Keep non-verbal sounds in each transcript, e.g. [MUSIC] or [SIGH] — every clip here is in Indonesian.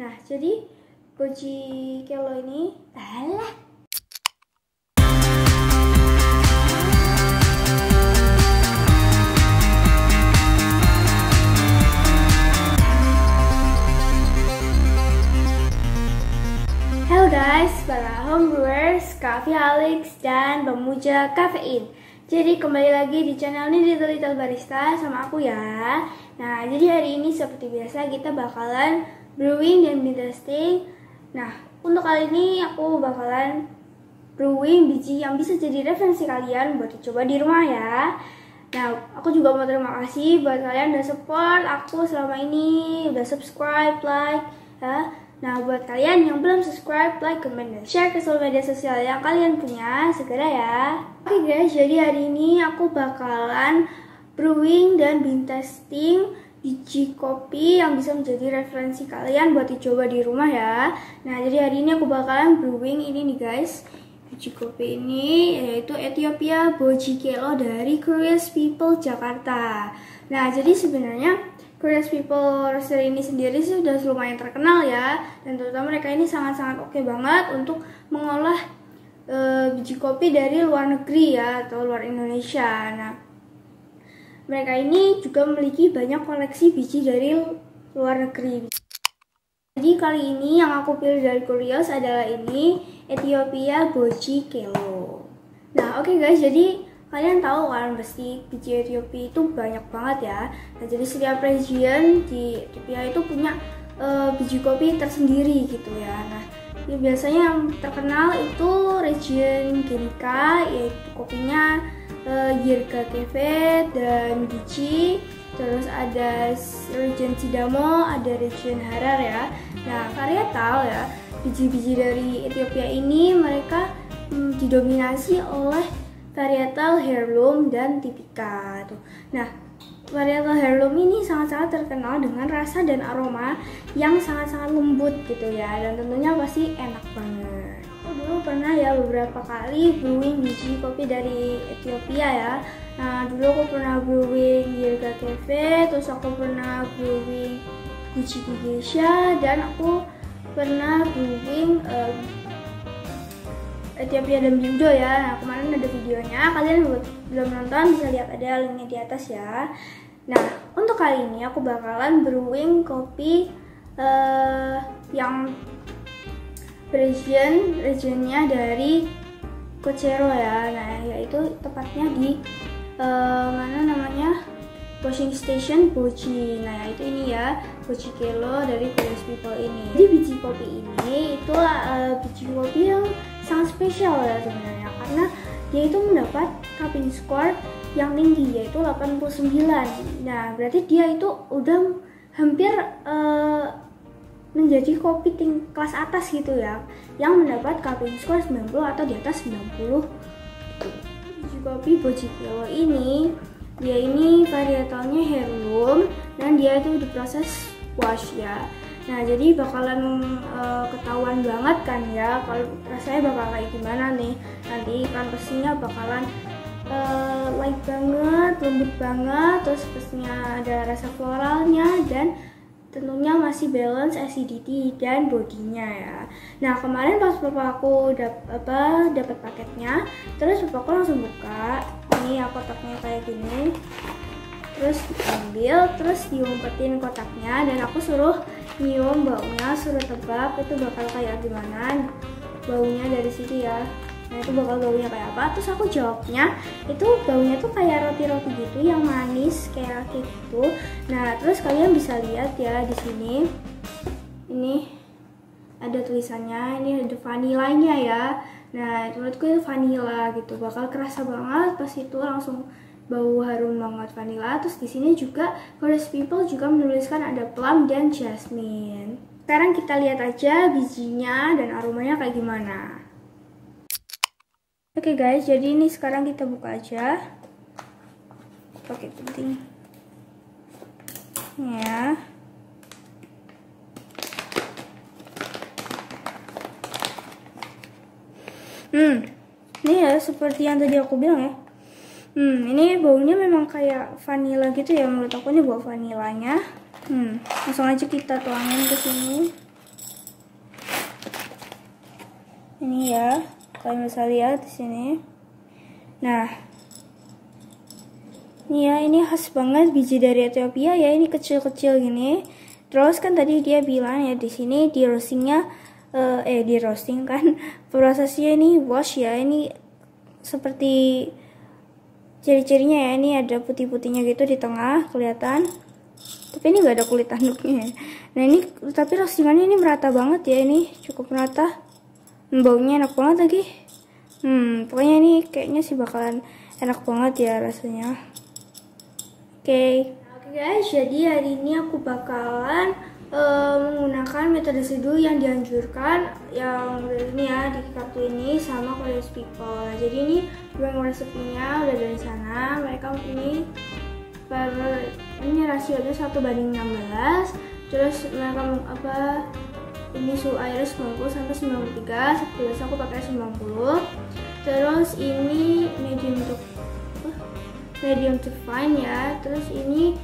Nah, jadi Boji Kelo ini alah Halo guys, para homebrewers, Cafe Alex, dan pemuja kafein. Jadi kembali lagi di channel ini Little Little Barista sama aku ya. Nah, jadi hari ini seperti biasa kita bakalan brewing dan bean Nah, untuk kali ini aku bakalan brewing biji yang bisa jadi referensi kalian buat dicoba di rumah ya Nah, aku juga mau terima kasih buat kalian udah support aku selama ini, udah subscribe, like, ya. Nah, buat kalian yang belum subscribe, like, comment, dan share ke seluruh media sosial yang kalian punya, segera ya. Oke guys, jadi hari ini aku bakalan brewing dan bean testing biji kopi yang bisa menjadi referensi kalian buat dicoba di rumah ya. Nah, jadi hari ini aku bakalan brewing ini nih guys. Biji kopi ini yaitu Ethiopia Boji Kelo dari Curious People Jakarta. Nah, jadi sebenarnya Curious People Roaster ini sendiri sih sudah lumayan terkenal ya dan terutama mereka ini sangat-sangat oke banget untuk mengolah e, biji kopi dari luar negeri ya atau luar Indonesia. Nah, mereka ini juga memiliki banyak koleksi biji dari luar negeri. Jadi kali ini yang aku pilih dari Curious adalah ini Ethiopia Boji Kelo. Nah oke okay guys, jadi kalian tahu kan pasti biji Ethiopia itu banyak banget ya. Nah jadi setiap region di Ethiopia itu punya uh, biji kopi tersendiri gitu ya. Nah ya biasanya yang terkenal itu region Genika yaitu kopinya uh, Yirga Kefe dan Gici terus ada region Sidamo, ada region Harar ya. Nah, varietal ya, biji-biji dari Ethiopia ini mereka hmm, didominasi oleh varietal heirloom dan tipika tuh. Nah, varietal heirloom ini sangat-sangat terkenal dengan rasa dan aroma yang sangat-sangat lembut gitu ya, dan tentunya pasti enak banget. Pernah ya beberapa kali brewing biji kopi dari Ethiopia ya. Nah, dulu aku pernah brewing Yirga Cafe, terus aku pernah brewing Gucci Geisha, dan aku pernah brewing um, Ethiopia dan Bindo ya. Nah, kemarin ada videonya. Kalian belum nonton bisa lihat ada linknya di atas ya. Nah, untuk kali ini aku bakalan brewing kopi uh, yang region regionnya dari Kocero ya. Nah, yaitu tepatnya di uh, mana namanya? washing station Boji. Nah, itu ini ya, Boji Kelo dari Curious People ini. Jadi biji kopi ini itu uh, biji kopi yang sangat spesial ya sebenarnya karena dia itu mendapat cupping score yang tinggi yaitu 89. Nah, berarti dia itu udah hampir uh, menjadi kopi ting kelas atas gitu ya. Yang mendapat cupping score 90 atau di atas 90 biji kopi Boji Kelo ini dia ini varietalnya heirloom dan dia itu diproses wash ya. Nah jadi bakalan uh, ketahuan banget kan ya kalau rasanya bakal kayak gimana nih. Nanti kan pastinya bakalan uh, light banget lembut banget terus pastinya ada rasa floralnya dan tentunya masih balance acidity dan bodinya ya. Nah kemarin pas papa aku dap apa dapat paketnya, terus papa aku langsung buka. Ini ya kotaknya kayak gini. Terus diambil, terus diumpetin kotaknya dan aku suruh nyium baunya, suruh tebak itu bakal kayak gimana baunya dari sini ya nah itu bakal baunya kayak apa? Terus aku jawabnya itu baunya tuh kayak roti-roti gitu yang manis kayak kayak gitu. Nah terus kalian bisa lihat ya di sini. Ini ada tulisannya ini ada vanilanya ya. Nah menurutku itu vanila gitu bakal kerasa banget. Pas itu langsung bau harum banget vanilla terus di sini juga Curious People juga menuliskan ada plum dan jasmine. Sekarang kita lihat aja bijinya dan aromanya kayak gimana Oke okay guys, jadi ini sekarang kita buka aja. Pakai penting. Ya. Hmm, ini ya seperti yang tadi aku bilang ya. Hmm, ini baunya memang kayak vanilla gitu ya menurut aku ini bau vanilanya. Hmm, langsung aja kita tuangin ke sini. ini ya kalian bisa lihat di sini. Nah ini ya ini khas banget biji dari Ethiopia ya ini kecil-kecil gini. Terus kan tadi dia bilang ya di sini di roastingnya uh, eh di roasting kan [LAUGHS] prosesnya ini wash ya ini seperti ciri-cirinya ya ini ada putih-putihnya gitu di tengah kelihatan. Tapi ini nggak ada kulit tanduknya nah ini tapi roastingannya ini merata banget ya ini cukup merata baunya enak banget lagi. Hmm pokoknya ini kayaknya sih bakalan enak banget ya rasanya. Oke. Okay. oke okay guys jadi hari ini aku bakalan uh, menggunakan metode seduh yang dianjurkan yang ini ya di kartu ini sama Korean People. Jadi ini memang resepnya udah dari sana. Mereka ini per ini rasionya satu banding 16 terus mereka apa ini suhu air 90 sampai 93 seperti biasa aku pakai 90 terus ini medium to medium to fine ya. Terus ini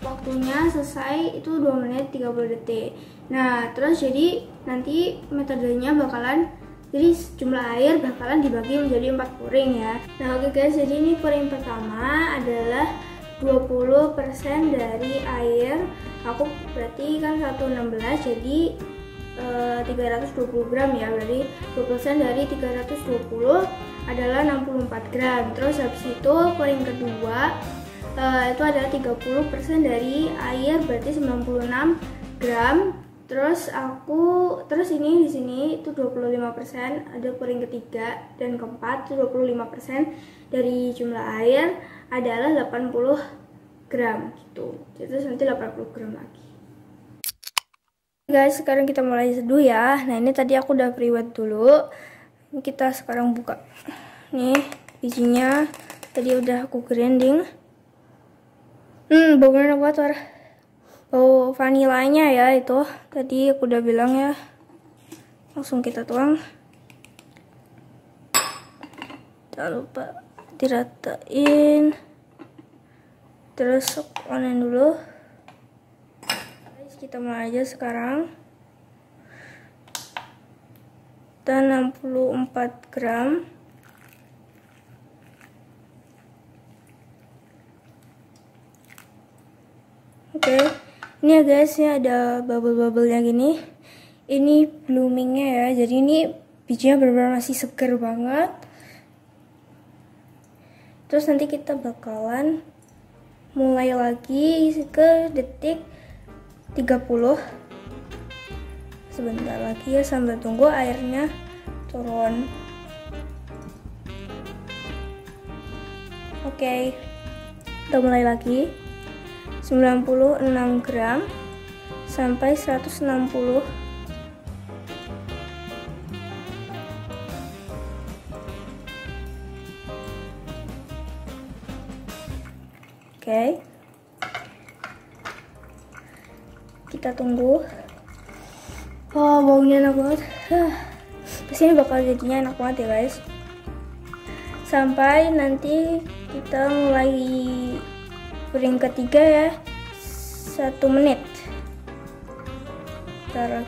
waktunya selesai itu 2 menit 30 detik. Nah terus jadi nanti metodenya bakalan jadi jumlah air bakalan dibagi menjadi 4 puring ya. Nah oke okay guys jadi ini puring pertama adalah 20% dari air. Aku berarti kan 116 jadi 320 eh, gram ya berarti 20% dari 320 adalah 64 gram. Terus habis itu poin kedua uh, itu adalah 30% dari air berarti 96 gram. Terus aku terus ini di sini itu 25% ada poin ketiga dan keempat itu 25% dari jumlah air adalah 80 gram gitu. Terus nanti 80 gram lagi guys sekarang kita mulai seduh ya. Nah ini tadi aku udah priwet dulu. Kita sekarang buka. Nih bijinya. Tadi udah aku grinding. Hmm baunya enak banget bau vanilanya ya itu. Tadi aku udah bilang ya. Langsung kita tuang. Jangan lupa diratain. Terus onen dulu kita mulai aja sekarang. Dan 64 gram. Oke ini ya guys ya ada bubble-bubble yang gini. Ini bloomingnya ya jadi ini bijinya benar-benar masih segar banget. Terus nanti kita bakalan mulai lagi ke detik 30 sebentar lagi ya sambil tunggu airnya turun oke okay. kita mulai lagi 96 gram sampai 160 Oke. Okay kita tunggu oh baunya enak banget. Ke sini bakal jadinya enak banget ya guys. Sampai nanti kita mulai piring ketiga ya. Satu menit. Taruh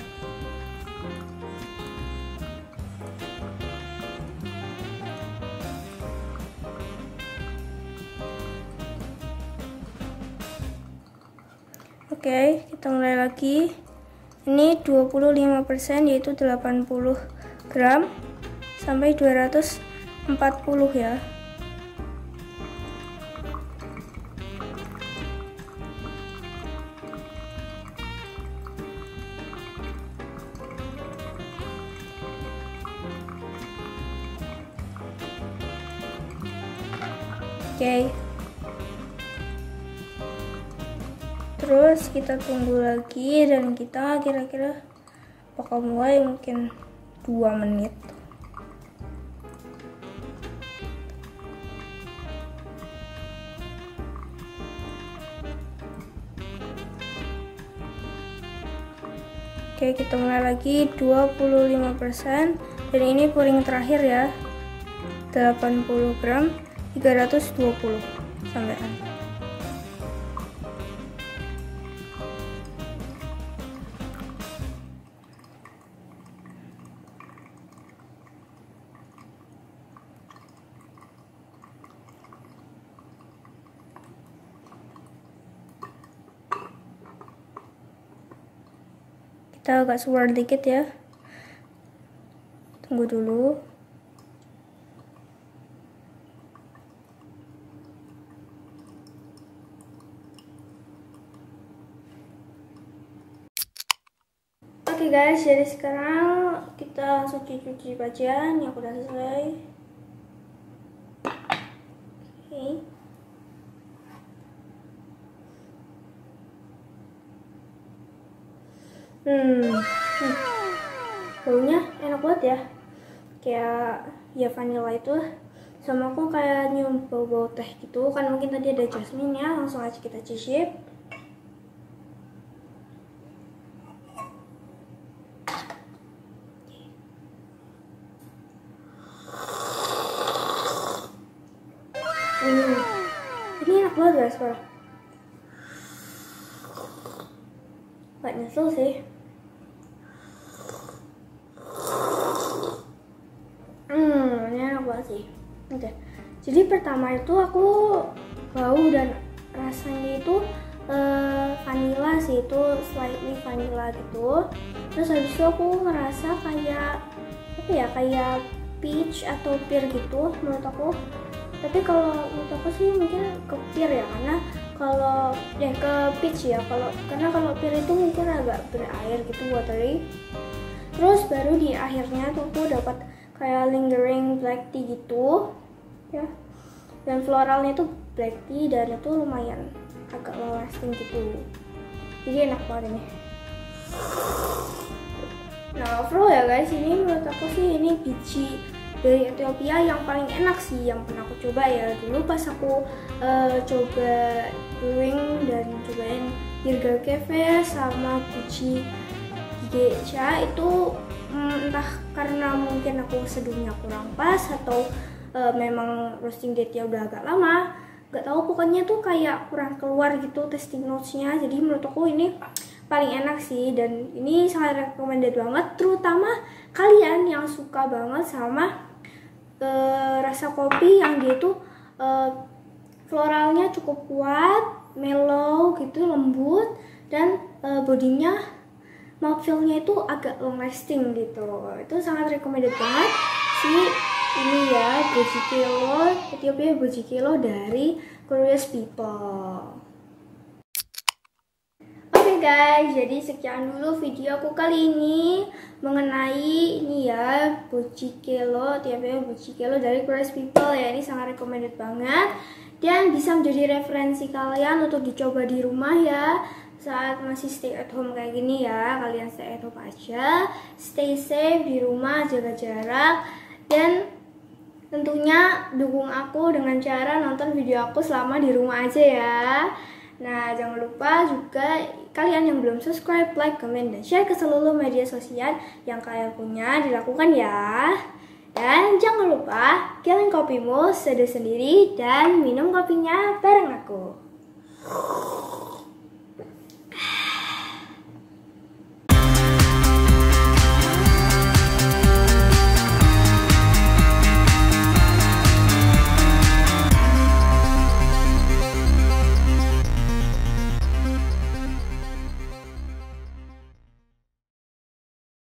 Oke, kita mulai lagi. Ini 25% yaitu 80 gram sampai 240 ya. Oke. Okay. Terus kita tunggu lagi dan kita kira-kira bakal mulai mungkin 2 menit. Oke kita mulai lagi 25% dan ini puring terakhir ya. 80 gram 320 sampai kita agak swirl dikit ya tunggu dulu Oke okay guys, jadi sekarang kita langsung cuci baju Ini aku udah selesai. Oke. Okay. Hmm. hmm. Baunya enak banget ya. Kayak ya vanilla itu sama aku kayak nyium bau-bau teh gitu kan mungkin tadi ada jasmine ya langsung aja kita cicip Hmm. Ini enak banget guys. Gak nyesel sih. Hmm, ini enak banget sih. Oke. Okay. Jadi pertama itu aku bau dan rasanya itu uh, vanilla sih itu slightly vanilla gitu. Terus habis itu aku ngerasa kayak apa ya kayak peach atau pear gitu menurut aku. Tapi kalau menurut aku sih mungkin ke pir ya karena kalau ya ke peach ya kalau karena kalau pir itu mungkin agak berair gitu watery. Terus baru di akhirnya tuh aku dapat kayak lingering black tea gitu ya. Dan floralnya itu black tea dan itu lumayan agak lasting gitu. Jadi enak banget ini nah overall ya guys ini menurut aku sih ini peachy dari Ethiopia yang paling enak sih yang pernah aku coba ya. Dulu pas aku uh, coba brewing dan cobain Birga Cafe sama Gucci Gecha itu um, entah karena mungkin aku seduhnya kurang pas atau uh, memang roasting date-nya udah agak lama. Nggak tahu pokoknya tuh kayak kurang keluar gitu testing notes-nya. Jadi menurut aku ini paling enak sih. Dan ini sangat recommended banget terutama kalian yang suka banget sama uh, rasa kopi yang dia tuh uh, floralnya cukup kuat, mellow gitu, lembut dan uh, bodinya mouthfeel-nya itu agak long lasting gitu. Itu sangat recommended banget. Si ini ya Boji Kilo, Ethiopia Boji Kilo dari Curious People. Guys, jadi sekian dulu video aku kali ini mengenai ini ya Bojikelo, tiapnya Bojikelo dari Curious People ya. Ini sangat recommended banget. Dan bisa menjadi referensi kalian untuk dicoba di rumah ya. Saat masih stay at home kayak gini ya kalian stay at home aja. Stay safe di rumah jaga jarak. Dan tentunya dukung aku dengan cara nonton video aku selama di rumah aja ya Nah, jangan lupa juga kalian yang belum subscribe, like, comment, dan share ke seluruh media sosial yang kalian punya dilakukan ya. Dan jangan lupa kirim kopimu seduh sendiri dan minum kopinya bareng aku.